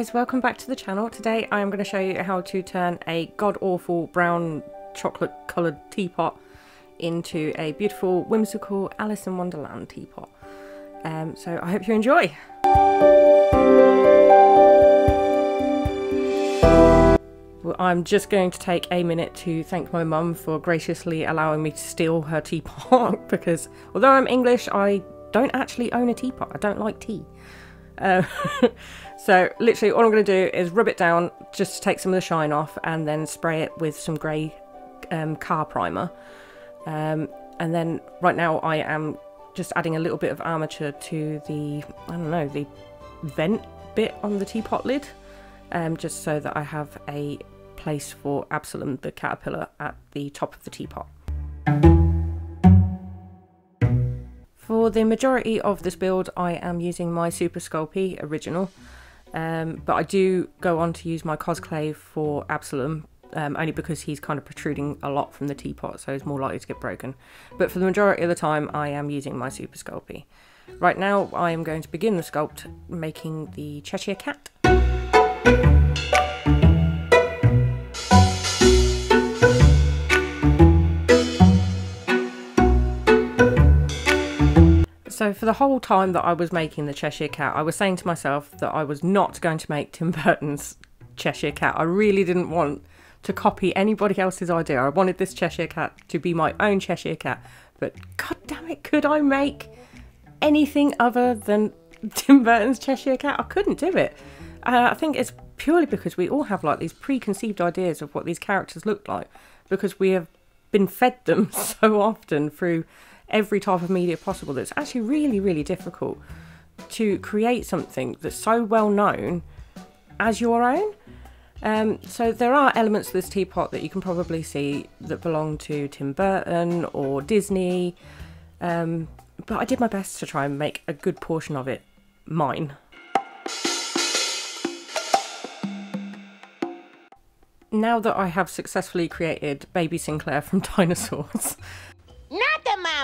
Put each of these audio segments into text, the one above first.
Guys, welcome back to the channel. Today I am going to show you how to turn a god-awful brown chocolate coloured teapot into a beautiful whimsical Alice in Wonderland teapot. Um, so I hope you enjoy. Well, I'm just going to take a minute to thank my mum for graciously allowing me to steal her teapot because although I'm English I don't actually own a teapot. I don't like tea. Uh, so literally all I'm going to do is rub it down just to take some of the shine off and then spray it with some grey um, car primer. Um, and then right now I am just adding a little bit of armature to the, I don't know, the vent bit on the teapot lid. Um, just so that I have a place for Absalom the caterpillar at the top of the teapot. For the majority of this build, I am using my Super Sculpey original, um, but I do go on to use my Cosclay for Absalom, um, only because he's kind of protruding a lot from the teapot, so he's more likely to get broken. But for the majority of the time, I am using my Super Sculpey. Right now, I am going to begin the sculpt making the Cheshire Cat. So for the whole time that I was making the Cheshire Cat, I was saying to myself that I was not going to make Tim Burton's Cheshire Cat. I really didn't want to copy anybody else's idea. I wanted this Cheshire Cat to be my own Cheshire Cat. But god damn it, could I make anything other than Tim Burton's Cheshire Cat? I couldn't do it. Uh, I think it's purely because we all have like these preconceived ideas of what these characters look like because we have been fed them so often through every type of media possible that's actually really, really difficult to create something that's so well known as your own. Um, so there are elements of this teapot that you can probably see that belong to Tim Burton or Disney, um, but I did my best to try and make a good portion of it mine. Now that I have successfully created Baby Sinclair from dinosaurs,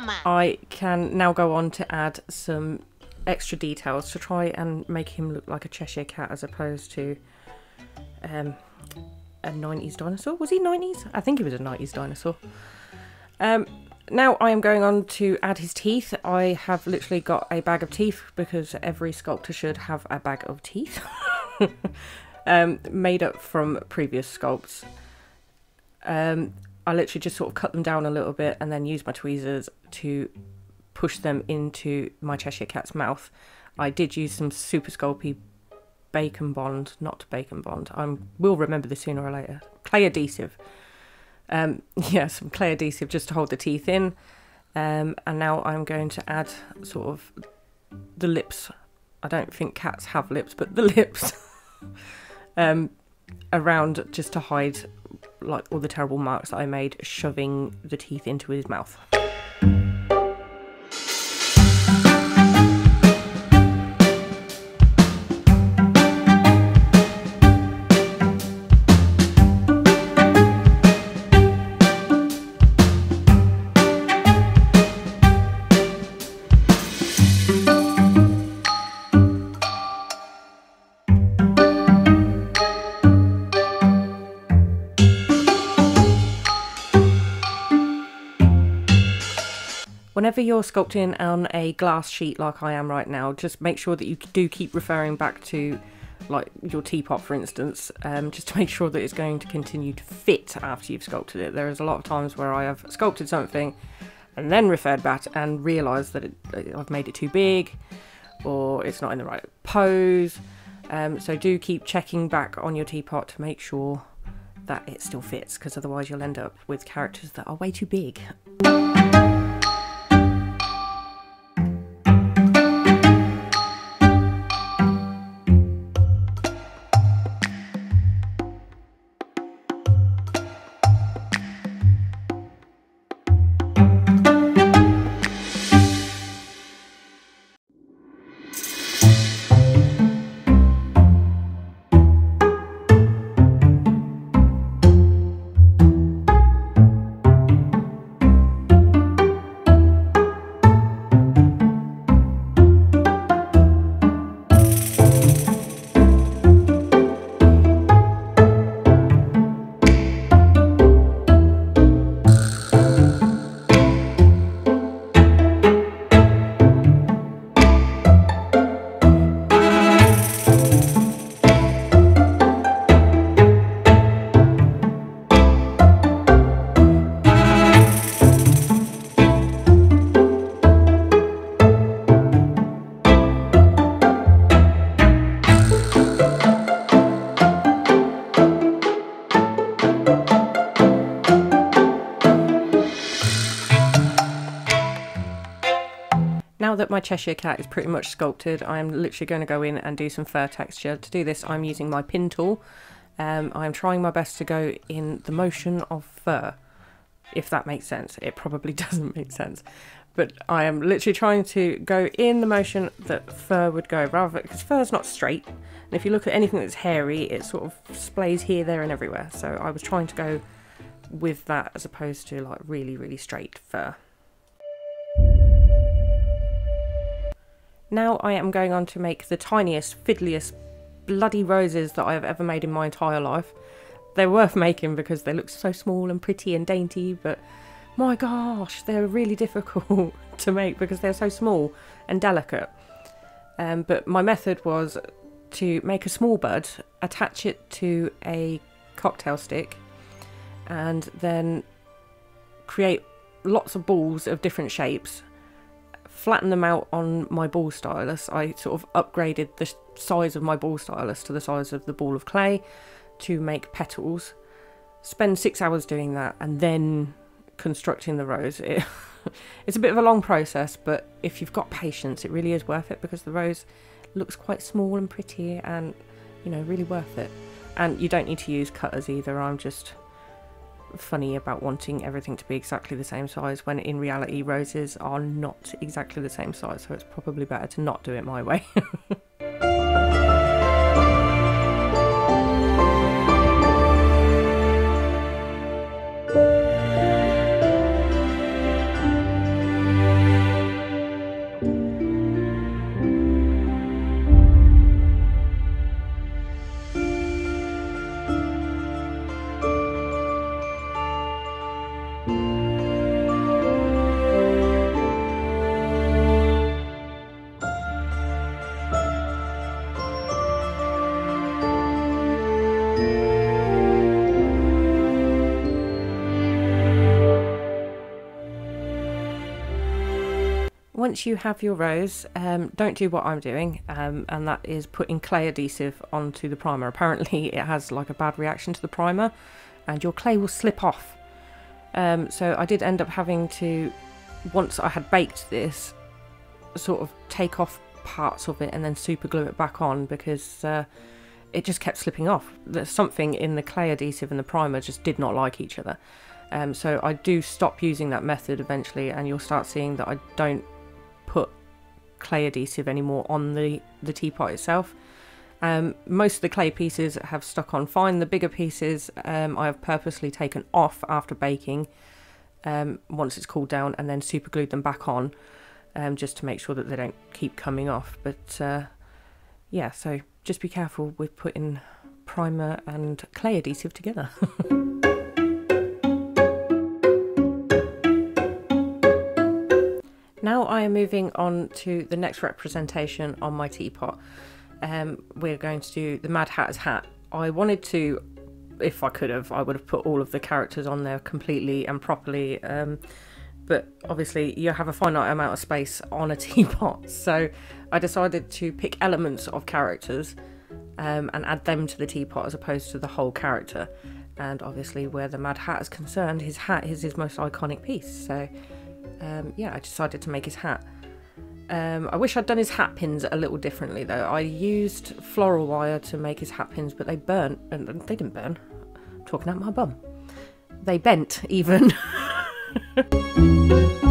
Mama. I can now go on to add some extra details to try and make him look like a Cheshire cat as opposed to um, a 90s dinosaur. Was he 90s? I think he was a 90s dinosaur. Um, now I am going on to add his teeth. I have literally got a bag of teeth because every sculptor should have a bag of teeth um, made up from previous sculpts. Um, I literally just sort of cut them down a little bit and then use my tweezers to push them into my Cheshire Cat's mouth. I did use some Super Sculpey Bacon Bond, not Bacon Bond. I will remember this sooner or later. Clay adhesive. Um, yeah, some clay adhesive just to hold the teeth in. Um, and now I'm going to add sort of the lips. I don't think cats have lips, but the lips um, around just to hide like all the terrible marks that I made shoving the teeth into his mouth. Whenever you're sculpting on a glass sheet like I am right now, just make sure that you do keep referring back to like your teapot for instance, um, just to make sure that it's going to continue to fit after you've sculpted it. There is a lot of times where I have sculpted something and then referred back and realised that it, I've made it too big or it's not in the right pose. Um, so do keep checking back on your teapot to make sure that it still fits because otherwise you'll end up with characters that are way too big. Cheshire Cat is pretty much sculpted, I'm literally going to go in and do some fur texture. To do this, I'm using my pin tool. Um, I'm trying my best to go in the motion of fur, if that makes sense. It probably doesn't make sense. But I am literally trying to go in the motion that fur would go, rather because fur's not straight. And if you look at anything that's hairy, it sort of splays here, there, and everywhere. So I was trying to go with that as opposed to like really, really straight fur. Now I am going on to make the tiniest, fiddliest, bloody roses that I have ever made in my entire life. They're worth making because they look so small and pretty and dainty, but my gosh, they're really difficult to make because they're so small and delicate. Um, but my method was to make a small bud, attach it to a cocktail stick, and then create lots of balls of different shapes flatten them out on my ball stylus. I sort of upgraded the size of my ball stylus to the size of the ball of clay to make petals. Spend six hours doing that and then constructing the rose. It, it's a bit of a long process, but if you've got patience, it really is worth it because the rose looks quite small and pretty and, you know, really worth it. And you don't need to use cutters either. I'm just funny about wanting everything to be exactly the same size when in reality roses are not exactly the same size so it's probably better to not do it my way once you have your rose, um, don't do what I'm doing, um, and that is putting clay adhesive onto the primer. Apparently, it has like a bad reaction to the primer, and your clay will slip off. Um, so I did end up having to, once I had baked this, sort of take off parts of it and then super glue it back on because uh, it just kept slipping off. There's something in the clay adhesive and the primer just did not like each other. Um, so I do stop using that method eventually, and you'll start seeing that I don't put clay adhesive anymore on the, the teapot itself. Um, most of the clay pieces have stuck on fine. The bigger pieces um, I have purposely taken off after baking um, once it's cooled down and then super glued them back on um, just to make sure that they don't keep coming off. But uh, yeah, so just be careful with putting primer and clay adhesive together. Now I am moving on to the next representation on my teapot. Um, we're going to do the Mad Hatter's hat. I wanted to, if I could have, I would have put all of the characters on there completely and properly. Um, but obviously you have a finite amount of space on a teapot. So I decided to pick elements of characters um, and add them to the teapot as opposed to the whole character. And obviously where the Mad Hat is concerned, his hat is his most iconic piece. So um, yeah, I decided to make his hat. Um, I wish I'd done his hat pins a little differently though. I used floral wire to make his hat pins, but they burnt, and they didn't burn. I'm talking out my bum. They bent even.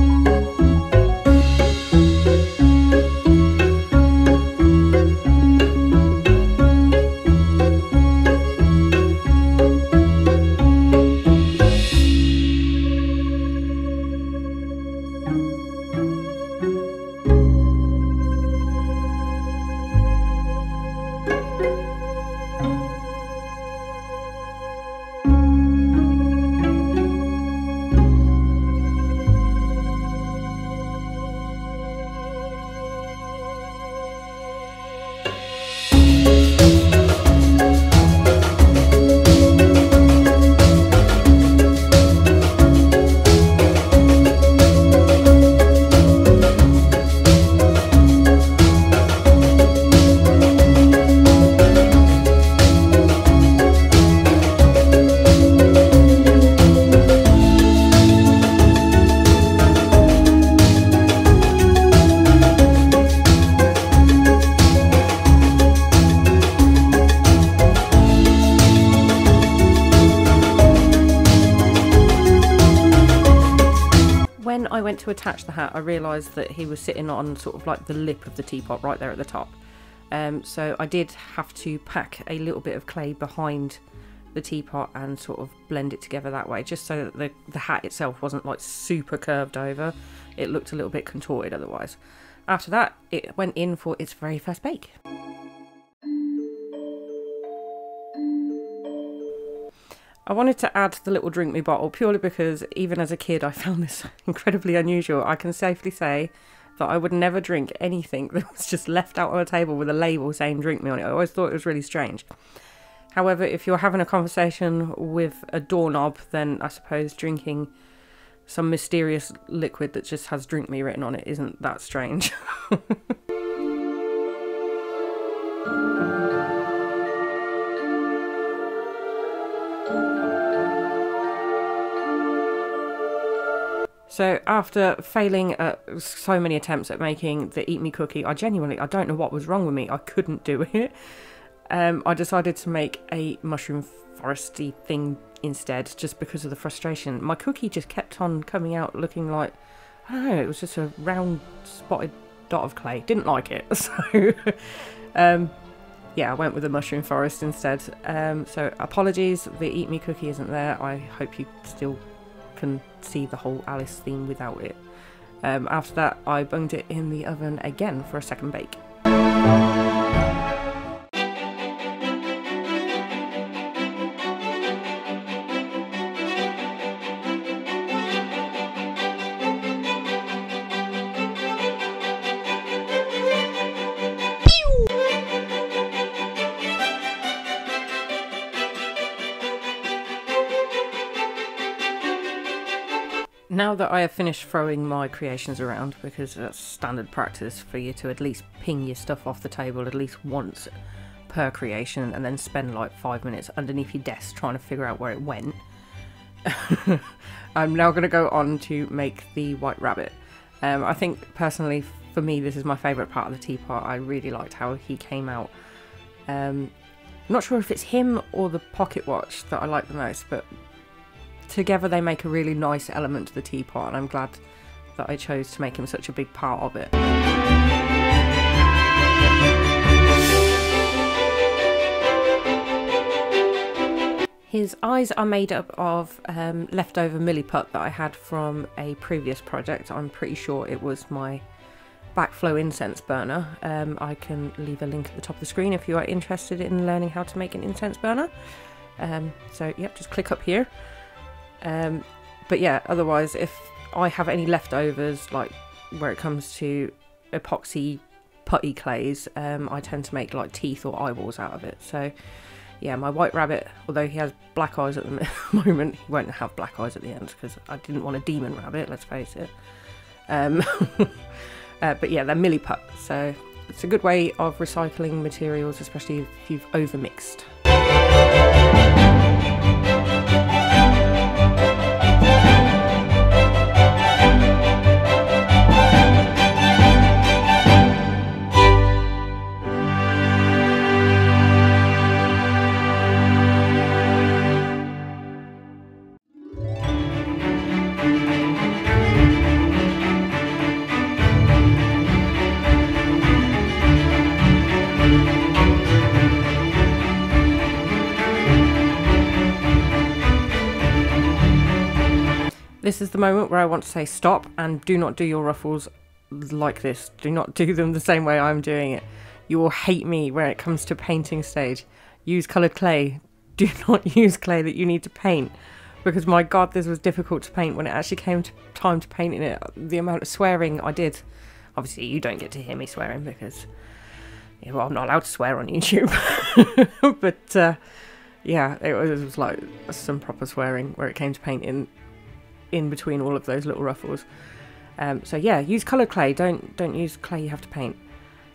hat, I realised that he was sitting on sort of like the lip of the teapot right there at the top. Um, so I did have to pack a little bit of clay behind the teapot and sort of blend it together that way, just so that the, the hat itself wasn't like super curved over. It looked a little bit contorted otherwise. After that, it went in for its very first bake. I wanted to add the little drink me bottle purely because even as a kid I found this incredibly unusual. I can safely say that I would never drink anything that was just left out on a table with a label saying drink me on it. I always thought it was really strange. However, if you're having a conversation with a doorknob, then I suppose drinking some mysterious liquid that just has drink me written on it isn't that strange. So after failing at so many attempts at making the Eat Me cookie, I genuinely, I don't know what was wrong with me. I couldn't do it. Um, I decided to make a mushroom foresty thing instead, just because of the frustration. My cookie just kept on coming out looking like, I don't know, it was just a round spotted dot of clay. Didn't like it. So, um, yeah, I went with the mushroom forest instead. Um, so apologies, the Eat Me cookie isn't there. I hope you still can see the whole Alice theme without it. Um, after that, I bunged it in the oven again for a second bake. Now that I have finished throwing my creations around, because that's standard practice for you to at least ping your stuff off the table at least once per creation and then spend like five minutes underneath your desk trying to figure out where it went. I'm now going to go on to make the white rabbit. Um, I think personally for me this is my favourite part of the teapot. I really liked how he came out. Um, not sure if it's him or the pocket watch that I like the most, but together they make a really nice element to the teapot and I'm glad that I chose to make him such a big part of it. His eyes are made up of um, leftover milliput that I had from a previous project. I'm pretty sure it was my backflow incense burner. Um, I can leave a link at the top of the screen if you are interested in learning how to make an incense burner. Um, so, yep, just click up here. Um, but yeah, otherwise, if I have any leftovers, like where it comes to epoxy putty clays, um, I tend to make like teeth or eyeballs out of it. So yeah, my white rabbit, although he has black eyes at the moment, he won't have black eyes at the end because I didn't want a demon rabbit, let's face it. Um, uh, but yeah, they're milliput, so it's a good way of recycling materials, especially if you've overmixed. This is the moment where I want to say stop and do not do your ruffles like this. Do not do them the same way I'm doing it. You will hate me when it comes to painting stage. Use coloured clay. Do not use clay that you need to paint. Because my god, this was difficult to paint when it actually came to time to paint in it. The amount of swearing I did. Obviously, you don't get to hear me swearing because yeah, well, I'm not allowed to swear on YouTube. but uh, yeah, it was, it was like some proper swearing where it came to painting in between all of those little ruffles. Um, so yeah, use coloured clay. Don't don't use clay you have to paint.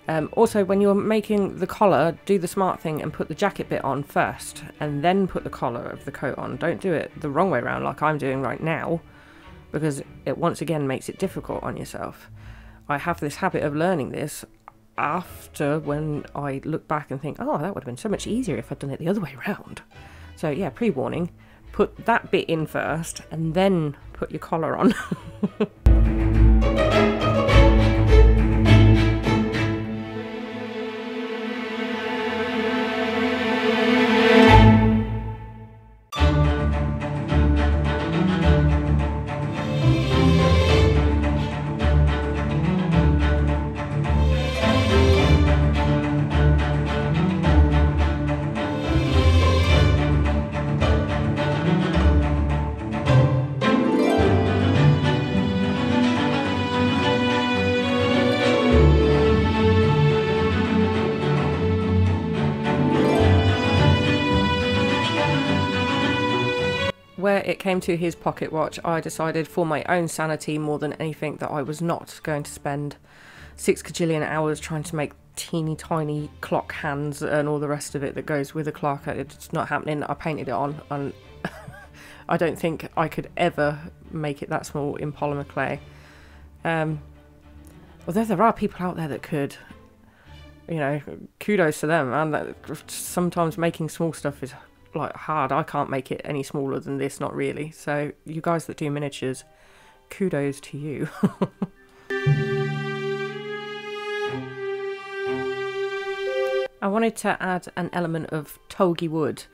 Um, also, when you're making the collar, do the smart thing and put the jacket bit on first, and then put the collar of the coat on. Don't do it the wrong way around, like I'm doing right now, because it once again makes it difficult on yourself. I have this habit of learning this after when I look back and think, oh, that would have been so much easier if I'd done it the other way around. So yeah, pre-warning put that bit in first and then put your collar on. came to his pocket watch, I decided for my own sanity more than anything that I was not going to spend six cajillion hours trying to make teeny tiny clock hands and all the rest of it that goes with a clock. It's not happening. I painted it on and I don't think I could ever make it that small in polymer clay. Um, although there are people out there that could, you know, kudos to them. And sometimes making small stuff is like hard. I can't make it any smaller than this, not really. So you guys that do miniatures, kudos to you. I wanted to add an element of Tulgey wood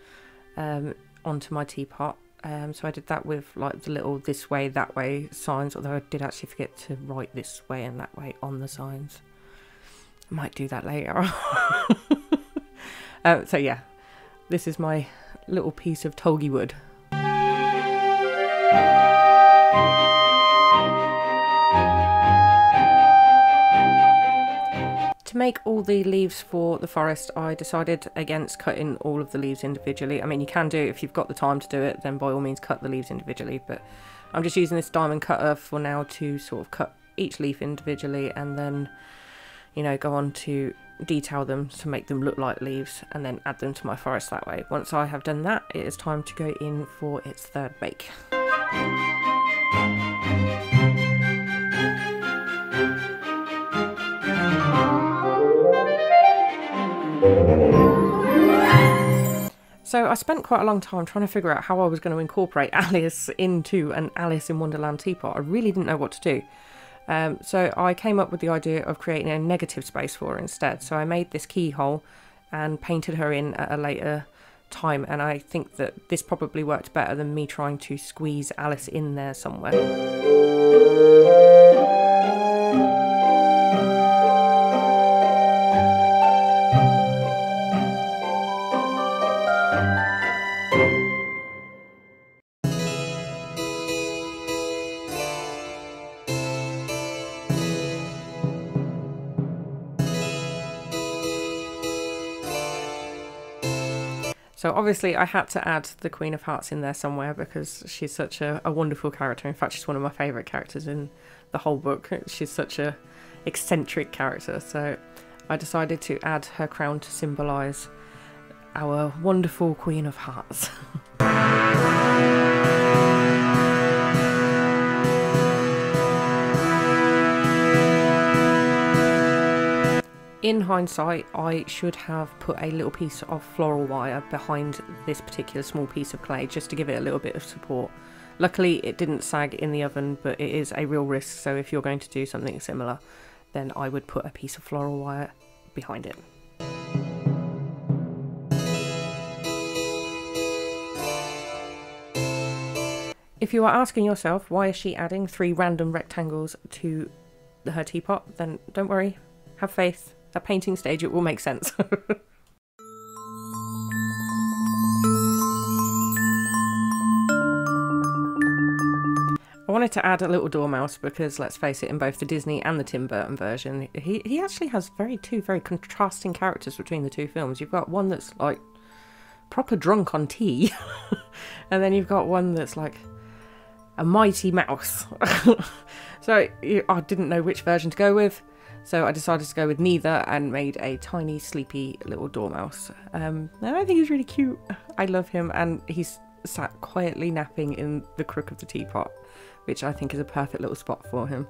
um, onto my teapot. Um, so I did that with like the little this way, that way signs, although I did actually forget to write this way and that way on the signs. I might do that later. uh, so yeah, this is my little piece of Tulgey wood. To make all the leaves for the forest, I decided against cutting all of the leaves individually. I mean, you can do it if you've got the time to do it, then by all means cut the leaves individually, but I'm just using this diamond cutter for now to sort of cut each leaf individually and then, you know, go on to detail them to make them look like leaves and then add them to my forest that way. Once I have done that, it is time to go in for its third bake. So I spent quite a long time trying to figure out how I was going to incorporate Alice into an Alice in Wonderland teapot. I really didn't know what to do. Um, so I came up with the idea of creating a negative space for her instead. So I made this keyhole and painted her in at a later time and I think that this probably worked better than me trying to squeeze Alice in there somewhere. So obviously I had to add the Queen of Hearts in there somewhere because she's such a, a wonderful character. In fact, she's one of my favourite characters in the whole book. She's such a eccentric character. So I decided to add her crown to symbolise our wonderful Queen of Hearts. in hindsight, I should have put a little piece of floral wire behind this particular small piece of clay just to give it a little bit of support. Luckily, it didn't sag in the oven, but it is a real risk, so if you're going to do something similar, then I would put a piece of floral wire behind it. If you are asking yourself why is she adding three random rectangles to her teapot, then don't worry, have faith, that painting stage, it will make sense. I wanted to add a little dormouse because let's face it, in both the Disney and the Tim Burton version, he, he actually has very two very contrasting characters between the two films. You've got one that's like proper drunk on tea, and then you've got one that's like a mighty mouse. so I didn't know which version to go with. So I decided to go with neither and made a tiny, sleepy little dormouse. Um, and I think he's really cute. I love him, and he's sat quietly napping in the crook of the teapot, which I think is a perfect little spot for him.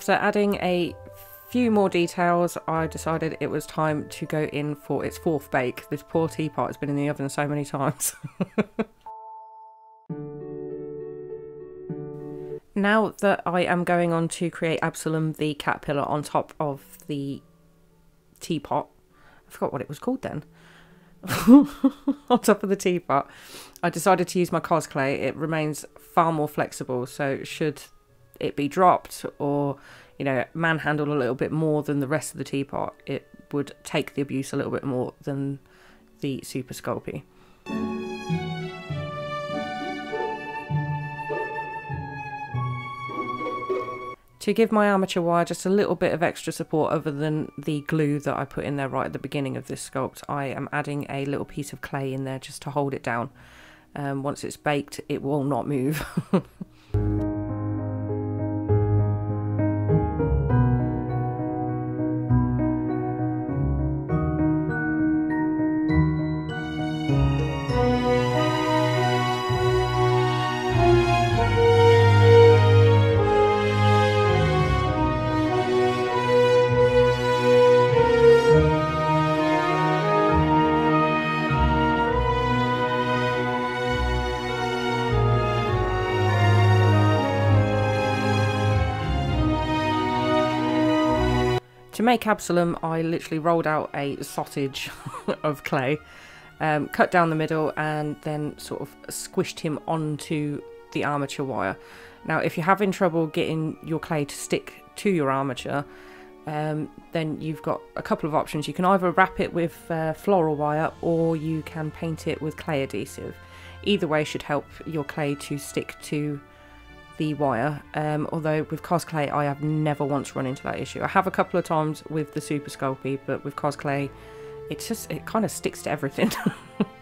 After adding a few more details, I decided it was time to go in for its fourth bake. This poor teapot has been in the oven so many times. Now that I am going on to create Absalom the caterpillar on top of the teapot, I forgot what it was called then. on top of the teapot, I decided to use my Cosclay. It remains far more flexible, so should it be dropped or you know manhandled a little bit more than the rest of the teapot, it would take the abuse a little bit more than the Super Sculpey. to give my armature wire just a little bit of extra support other than the glue that I put in there right at the beginning of this sculpt, I am adding a little piece of clay in there just to hold it down. Um, once it's baked, it will not move. To make Absalom, I literally rolled out a sausage of clay, um, cut down the middle, and then sort of squished him onto the armature wire. Now, if you're having trouble getting your clay to stick to your armature, um, then you've got a couple of options. You can either wrap it with uh, floral wire or you can paint it with clay adhesive. Either way should help your clay to stick to the wire. Um, although with Cosclay, I have never once run into that issue. I have a couple of times with the Super Sculpey, but with Cosclay, it just it kind of sticks to everything.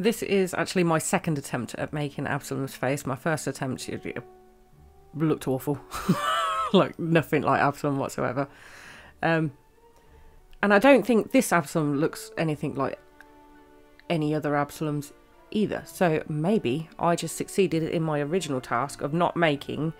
This is actually my second attempt at making Absalom's face. My first attempt looked awful. like nothing like Absalom whatsoever. Um, and I don't think this Absalom looks anything like any other Absaloms either. So maybe I just succeeded in my original task of not making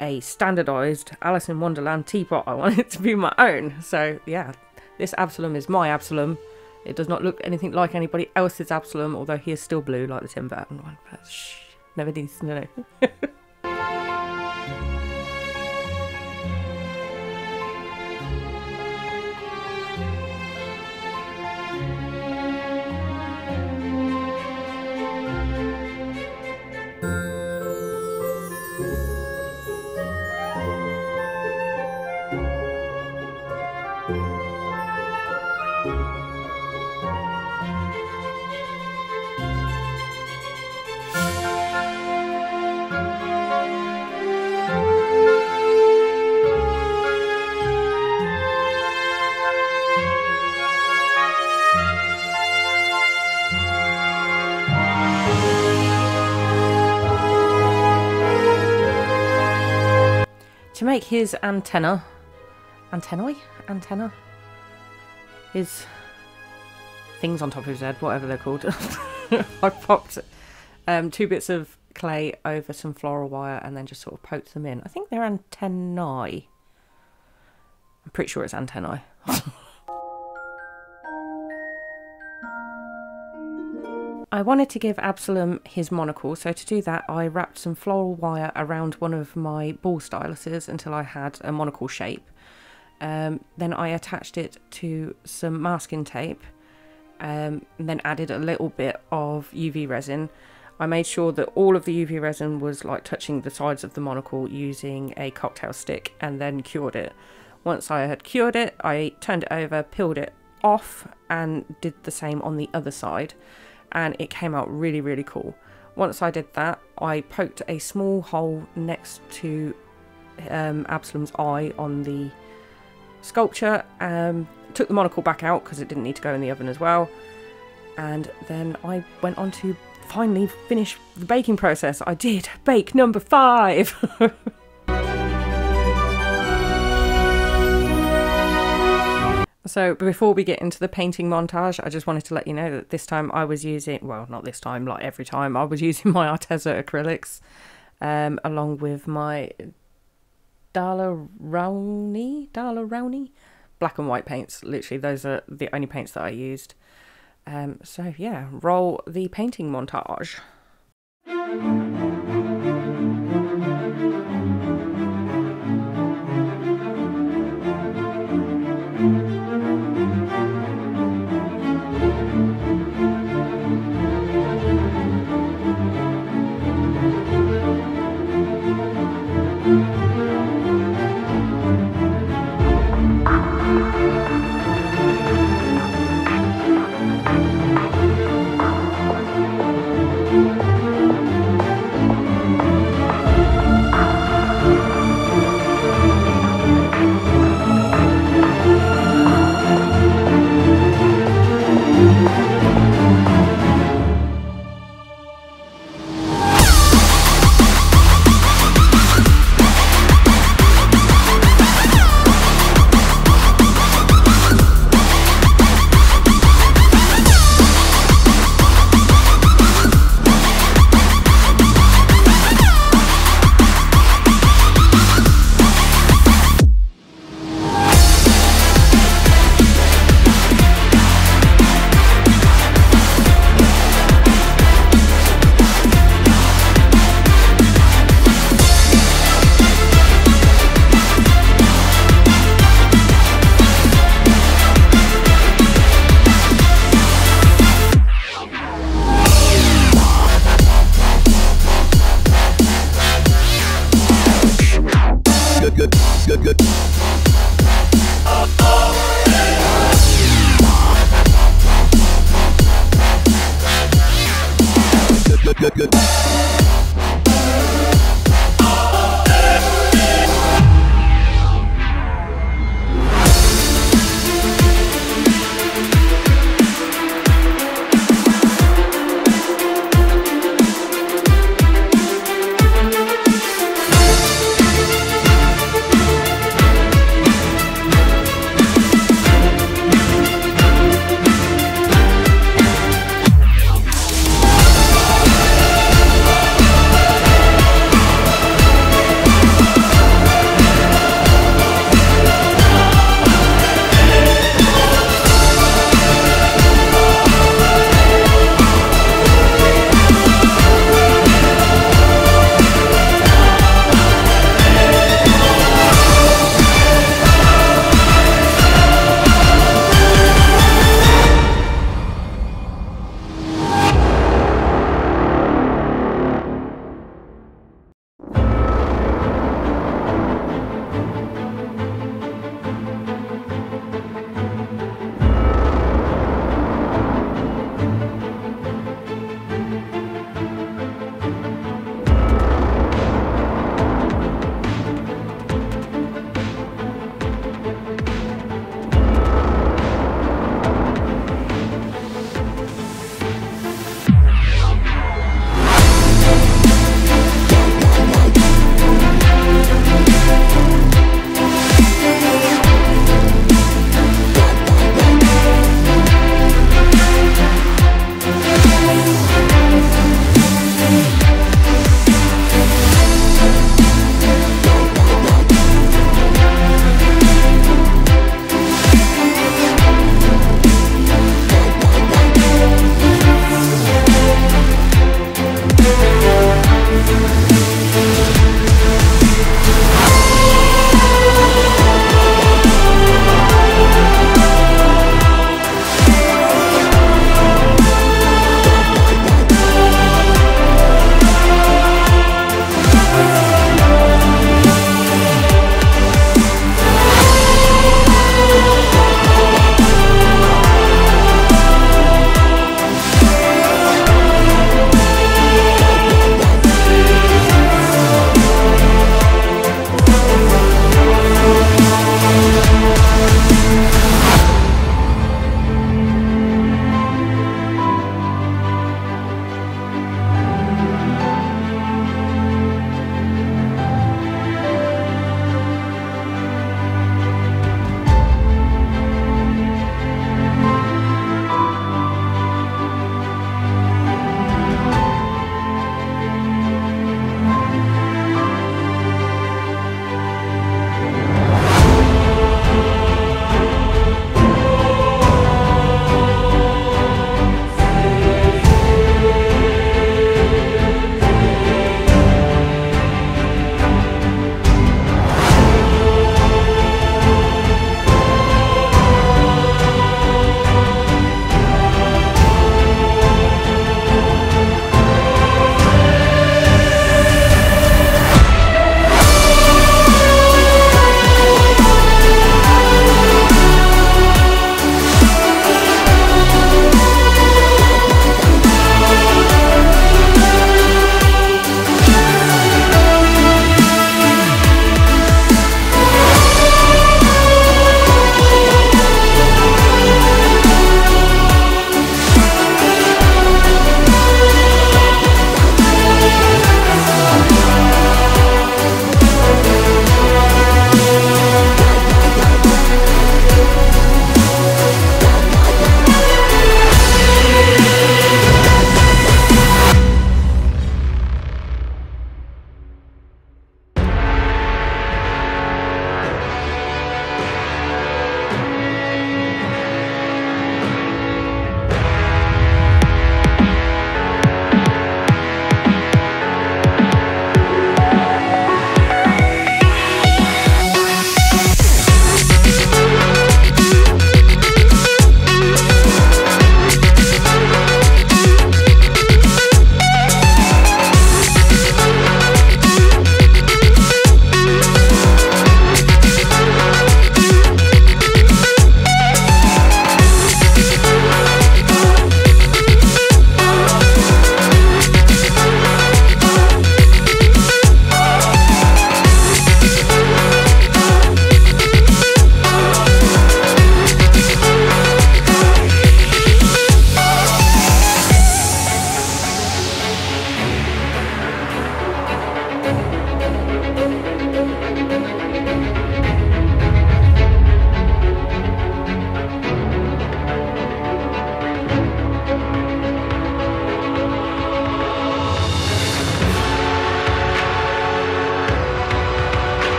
a standardized Alice in Wonderland teapot. I want it to be my own. So yeah, this Absalom is my Absalom. It does not look anything like anybody else's Absalom, although he is still blue like the Tim Burton one. But shh, never needs to know. his antenna, antennae, antenna, his things on top of his head, whatever they're called. I popped um, two bits of clay over some floral wire and then just sort of poked them in. I think they're antennae. I'm pretty sure it's antennae. I wanted to give Absalom his monocle, so to do that I wrapped some floral wire around one of my ball styluses until I had a monocle shape. Um, then I attached it to some masking tape um, and then added a little bit of UV resin. I made sure that all of the UV resin was like touching the sides of the monocle using a cocktail stick and then cured it. Once I had cured it, I turned it over, peeled it off and did the same on the other side and it came out really really cool. Once I did that I poked a small hole next to um, Absalom's eye on the sculpture, um, took the monocle back out because it didn't need to go in the oven as well and then I went on to finally finish the baking process. I did bake number five. so before we get into the painting montage, I just wanted to let you know that this time I was using, well, not this time, like every time, I was using my Arteza acrylics um, along with my Daler-Rowney, Dala Rowney black and white paints. Literally, those are the only paints that I used. Um, so yeah, roll the painting montage. good, good. good.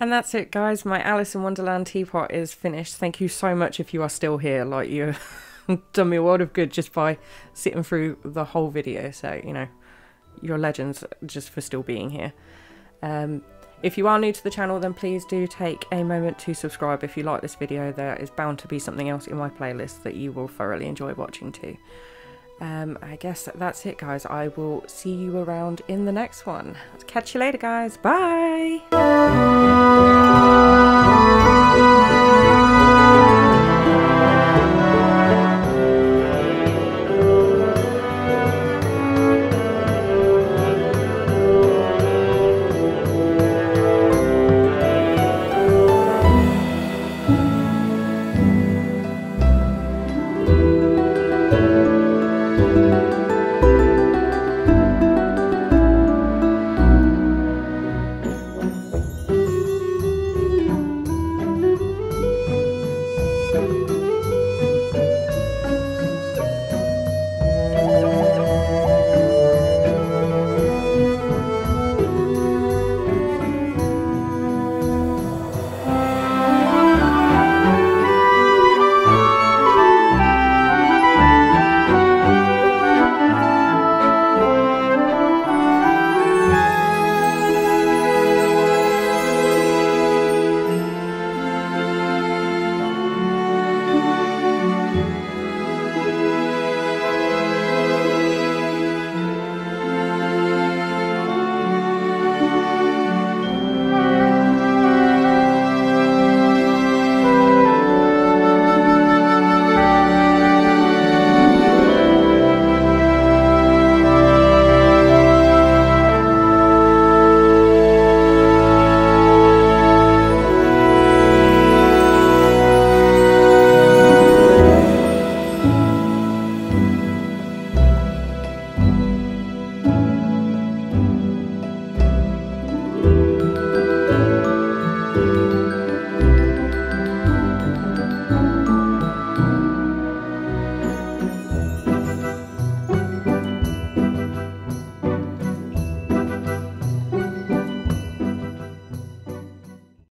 And that's it, guys. My Alice in Wonderland teapot is finished. Thank you so much if you are still here. Like, you've done me a world of good just by sitting through the whole video. So, you know, you're legends just for still being here. Um, if you are new to the channel, then please do take a moment to subscribe. If you like this video, there is bound to be something else in my playlist that you will thoroughly enjoy watching too. Um, I guess that's it, guys. I will see you around in the next one. Catch you later, guys. Bye.